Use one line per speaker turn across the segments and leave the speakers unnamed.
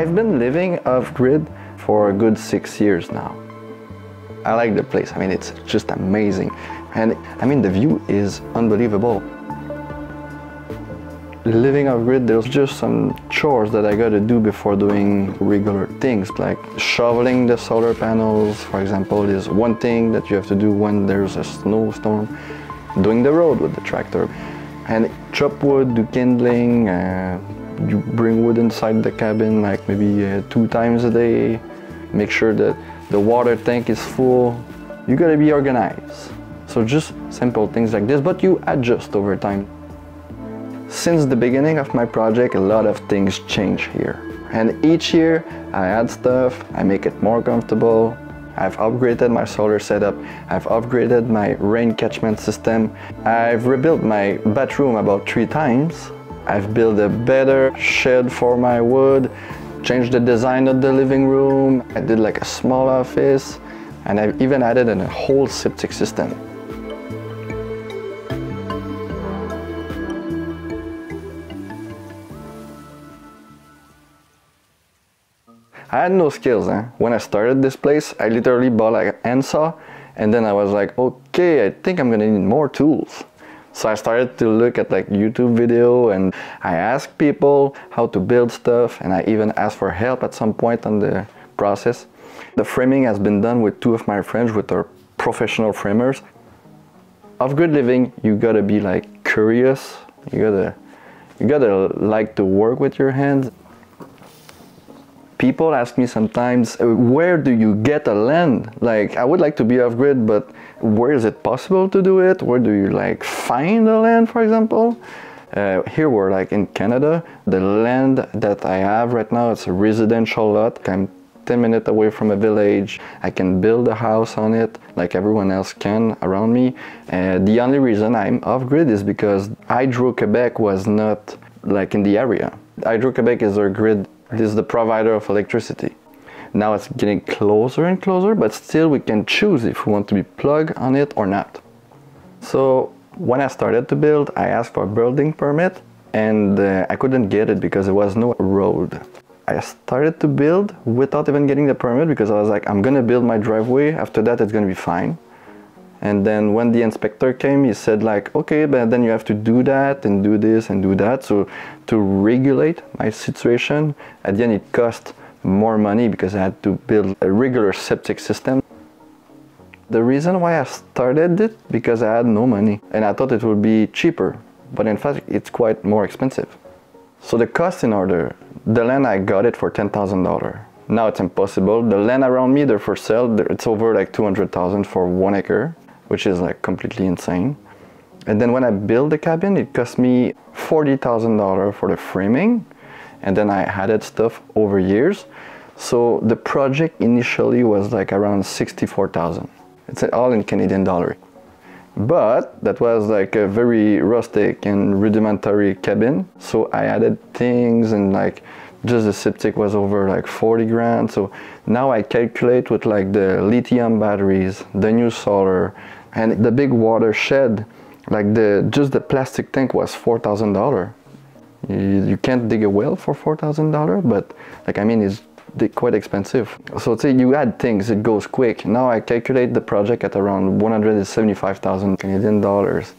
I've been living off-grid for a good six years now. I like the place. I mean, it's just amazing. And I mean, the view is unbelievable. Living off-grid, there's just some chores that I gotta do before doing regular things, like shoveling the solar panels, for example, is one thing that you have to do when there's a snowstorm. Doing the road with the tractor. And chop wood, do kindling, uh, you bring wood inside the cabin like maybe uh, two times a day. Make sure that the water tank is full. You gotta be organized. So just simple things like this, but you adjust over time. Since the beginning of my project, a lot of things change here. And each year I add stuff, I make it more comfortable. I've upgraded my solar setup, I've upgraded my rain catchment system, I've rebuilt my bathroom about three times. I've built a better shed for my wood, changed the design of the living room, I did like a small office, and I've even added a whole septic system. I had no skills. Eh? When I started this place, I literally bought like an handsaw and then I was like, okay, I think I'm gonna need more tools. So I started to look at like YouTube video and I asked people how to build stuff and I even asked for help at some point on the process. The framing has been done with two of my friends with our professional framers. Of good living, you gotta be like curious. You gotta, you gotta like to work with your hands people ask me sometimes, uh, where do you get a land? Like, I would like to be off-grid, but where is it possible to do it? Where do you like find a land, for example? Uh, here we're like in Canada. The land that I have right now, it's a residential lot. I'm 10 minutes away from a village. I can build a house on it like everyone else can around me. Uh, the only reason I'm off-grid is because Hydro-Quebec was not like in the area. Hydro-Quebec is our grid this is the provider of electricity. Now it's getting closer and closer, but still we can choose if we want to be plugged on it or not. So when I started to build, I asked for a building permit and uh, I couldn't get it because there was no road. I started to build without even getting the permit because I was like, I'm gonna build my driveway, after that it's gonna be fine. And then when the inspector came, he said like, okay, but then you have to do that and do this and do that. So to regulate my situation, at the end it cost more money because I had to build a regular septic system. The reason why I started it, because I had no money and I thought it would be cheaper, but in fact it's quite more expensive. So the cost in order, the land I got it for $10,000. Now it's impossible. The land around me, they're for sale. It's over like 200,000 for one acre which is like completely insane. And then when I built the cabin, it cost me $40,000 for the framing. And then I added stuff over years. So the project initially was like around 64,000. It's all in Canadian dollar. But that was like a very rustic and rudimentary cabin. So I added things and like just the septic was over like 40 grand. So now I calculate with like the lithium batteries, the new solar, and the big watershed like the just the plastic tank was four thousand dollar you, can't dig a well for four thousand dollar but like i mean it's quite expensive. So say you add things it goes quick. Now i calculate the project at around 175,000 canadian dollars.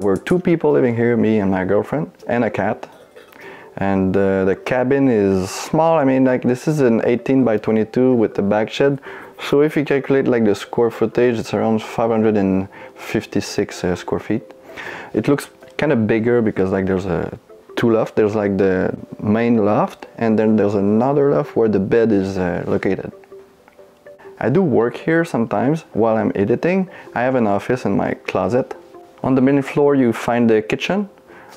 We're two people living here, me and my girlfriend, and a cat and uh, the cabin is small. I mean like this is an 18 by 22 with the back shed. So if you calculate like the square footage it's around 556 uh, square feet. It looks kind of bigger because like there's a two loft. There's like the main loft and then there's another loft where the bed is uh, located. I do work here sometimes while I'm editing. I have an office in my closet. On the main floor you find the kitchen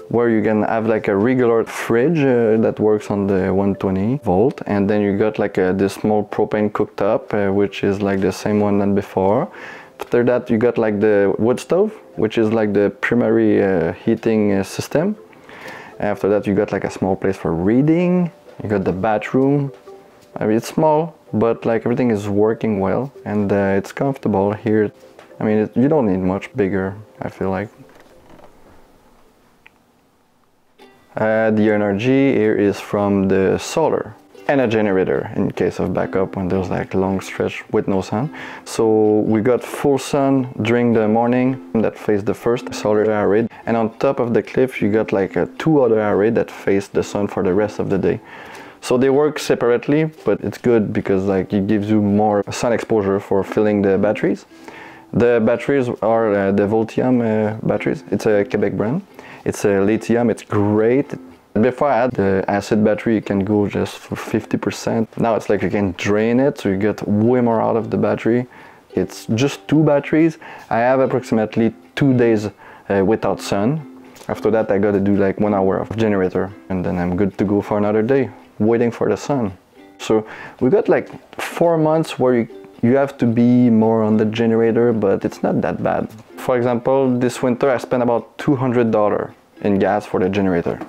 where you can have like a regular fridge uh, that works on the 120 volt and then you got like a, this small propane cooktop uh, which is like the same one than before. After that you got like the wood stove which is like the primary uh, heating uh, system. After that you got like a small place for reading. You got the bathroom. I mean it's small but like everything is working well and uh, it's comfortable here. I mean, it, you don't need much bigger, I feel like. Uh, the energy here is from the solar and a generator in case of backup when there's like long stretch with no sun. So we got full sun during the morning that faced the first solar array and on top of the cliff you got like a two other array that faced the sun for the rest of the day. So they work separately but it's good because like it gives you more sun exposure for filling the batteries. The batteries are uh, the Voltium uh, batteries. It's a Quebec brand. It's a lithium, it's great. Before I had the acid battery, you can go just for 50%. Now it's like you can drain it, so you get way more out of the battery. It's just two batteries. I have approximately two days uh, without sun. After that, I gotta do like one hour of generator, and then I'm good to go for another day, waiting for the sun. So we got like four months where you, you have to be more on the generator, but it's not that bad. For example, this winter I spent about $200 in gas for the generator.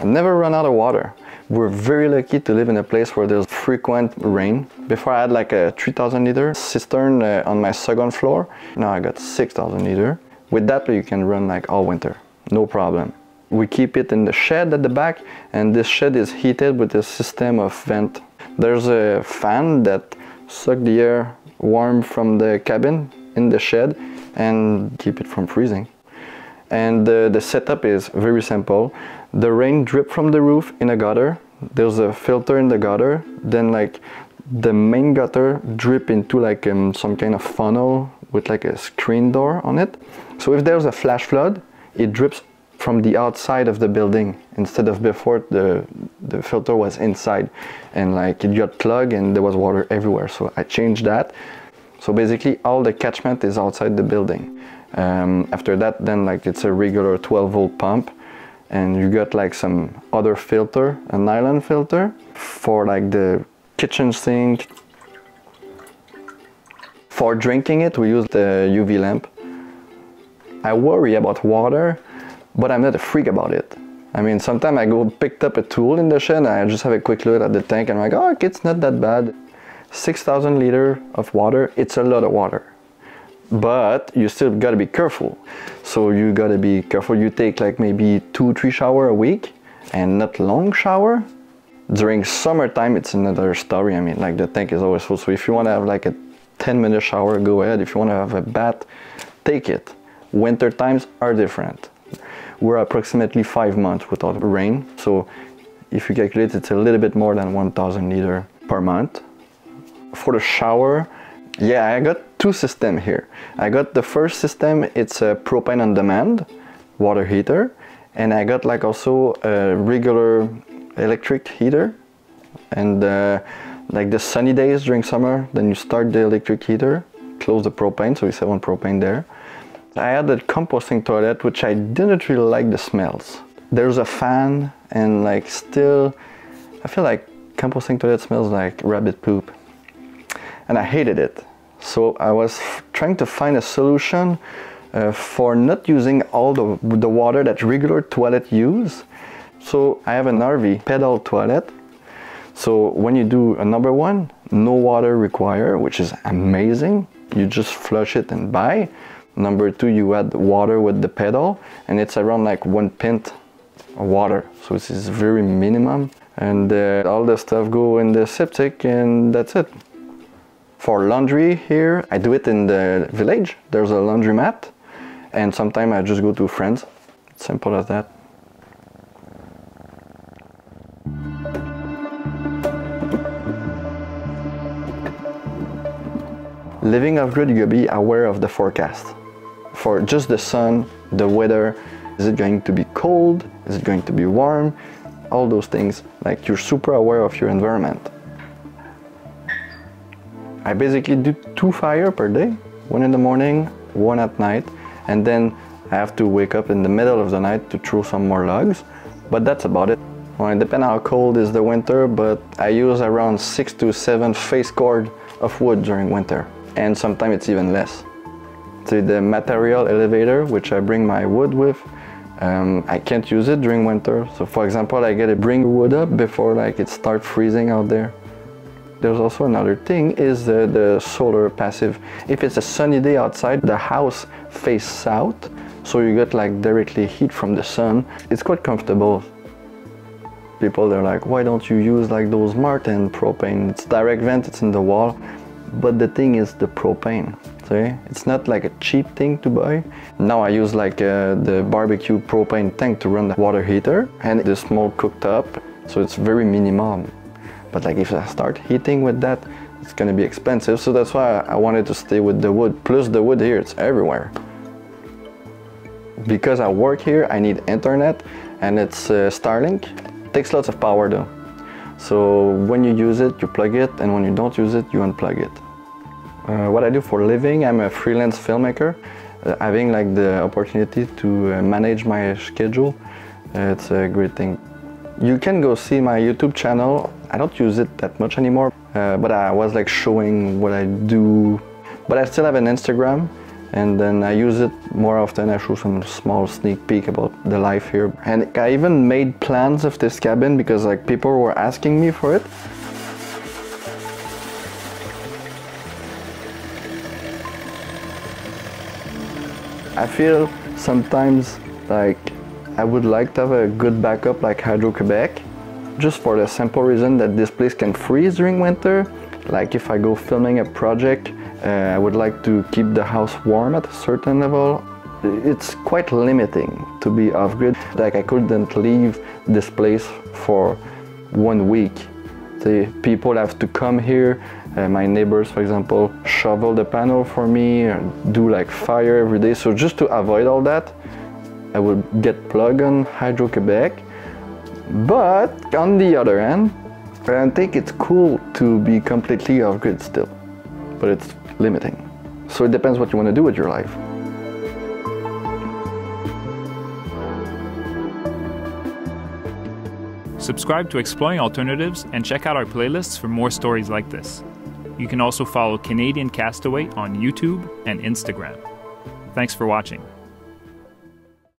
I never run out of water. We're very lucky to live in a place where there's frequent rain. Before I had like a 3000 liter cistern uh, on my second floor. Now I got 6000 liter. With that you can run like all winter, no problem. We keep it in the shed at the back and this shed is heated with a system of vent. There's a fan that suck the air warm from the cabin in the shed and keep it from freezing. And uh, the setup is very simple. The rain drip from the roof in a gutter. There's a filter in the gutter. Then like the main gutter drip into like um, some kind of funnel with like a screen door on it. So if there's a flash flood, it drips from the outside of the building instead of before the the filter was inside and like it got clogged and there was water everywhere so I changed that so basically all the catchment is outside the building. Um, after that then like it's a regular 12 volt pump and you got like some other filter, a nylon filter for like the kitchen sink. For drinking it we use the UV lamp. I worry about water but I'm not a freak about it. I mean, sometimes I go picked up a tool in the shed and I just have a quick look at the tank and I'm like, oh, it's not that bad. 6,000 liter of water, it's a lot of water. But you still gotta be careful. So you gotta be careful. You take like maybe two, three shower a week and not long shower. During summertime, it's another story. I mean, like the tank is always full. So if you wanna have like a 10 minute shower, go ahead. If you wanna have a bath, take it. Winter times are different. We're approximately five months without rain. So if you calculate, it's a little bit more than 1,000 liter per month for the shower, yeah, I got two systems here. I got the first system, it's a propane on demand water heater, and I got like also a regular electric heater. And uh, like the sunny days during summer, then you start the electric heater, close the propane, so you have one propane there. I had a composting toilet, which I didn't really like the smells. There's a fan, and like still, I feel like composting toilet smells like rabbit poop and I hated it. So I was trying to find a solution uh, for not using all the, the water that regular toilet use. So I have an RV pedal toilet. So when you do a number one, no water required, which is amazing. You just flush it and buy. Number two, you add water with the pedal and it's around like one pint of water. So this is very minimum and uh, all the stuff go in the septic and that's it. For laundry here, I do it in the village. There's a laundromat and sometimes I just go to friends. Simple as that. Living off-grid, you gotta be aware of the forecast. For just the sun, the weather, is it going to be cold? Is it going to be warm? All those things, like you're super aware of your environment. I basically do two fire per day, one in the morning, one at night, and then I have to wake up in the middle of the night to throw some more logs, but that's about it. Well, it depends how cold is the winter, but I use around six to seven face cord of wood during winter, and sometimes it's even less. So the material elevator, which I bring my wood with, um, I can't use it during winter. So for example, I gotta bring wood up before like it starts freezing out there. There's also another thing is the, the solar passive. If it's a sunny day outside, the house faces south, so you get like directly heat from the sun. It's quite comfortable. People they're like, why don't you use like those Martin propane? It's direct vent, it's in the wall. But the thing is the propane. See? It's not like a cheap thing to buy. Now I use like uh, the barbecue propane tank to run the water heater and the small cooktop, so it's very minimal. But like if I start heating with that, it's gonna be expensive. So that's why I wanted to stay with the wood. Plus the wood here, it's everywhere. Because I work here, I need internet and it's uh, Starlink. It takes lots of power though. So when you use it, you plug it and when you don't use it, you unplug it. Uh, what I do for living, I'm a freelance filmmaker. Uh, having like the opportunity to uh, manage my schedule, uh, it's a great thing. You can go see my YouTube channel. I don't use it that much anymore, uh, but I was like showing what I do. But I still have an Instagram, and then I use it more often. I show some small sneak peek about the life here. And I even made plans of this cabin because like people were asking me for it. I feel sometimes like I would like to have a good backup like Hydro-Quebec, just for the simple reason that this place can freeze during winter. Like if I go filming a project, uh, I would like to keep the house warm at a certain level. It's quite limiting to be off-grid. Like I couldn't leave this place for one week. The people have to come here. Uh, my neighbors, for example, shovel the panel for me, and do like fire every day. So just to avoid all that, I would get plugged on Hydro-Quebec. But on the other hand, I think it's cool to be completely off-grid still, but it's limiting. So it depends what you want to do with your life.
Subscribe to Exploring Alternatives and check out our playlists for more stories like this. You can also follow Canadian Castaway on YouTube and Instagram. Thanks for watching.